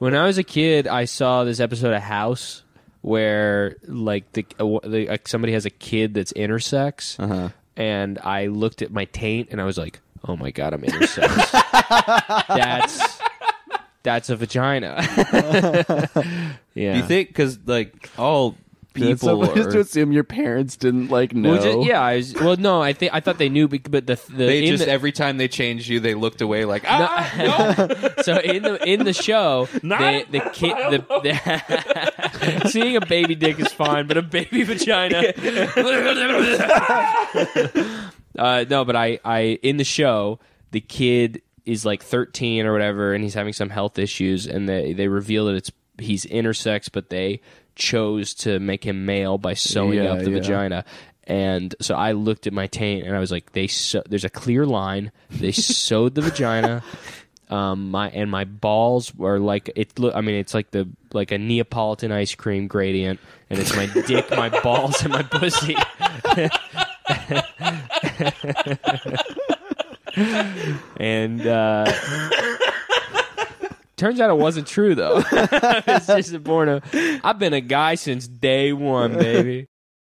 When I was a kid, I saw this episode of House where like the, uh, the like somebody has a kid that's intersex, Uh-huh. and I looked at my taint and I was like, "Oh my god, I'm intersex." that's that's a vagina. yeah. You think because like all people so- just to assume your parents didn't like know. Well, ju- yeah, I was, well, no, I think I thought they knew, but the the they just the- every time they changed you, they looked away like ah no. so in the in the show, they, the kid, the, the seeing a baby dick is fine, but a baby vagina. uh, no, but I, I in the show, the kid is like 13 or whatever, and he's having some health issues, and they they reveal that it's he's intersex, but they chose to make him male by sewing Yeah, up the yeah. vagina. And so I looked at my taint and I was like, they sew- there's a clear line. They sewed the vagina. Um, my and my balls were like it. Look, I mean, it's like the like a Neapolitan ice cream gradient, and it's my dick, my balls, and my pussy. and uh, turns out it wasn't true though. it's just a porno. I've been a guy since day one, baby.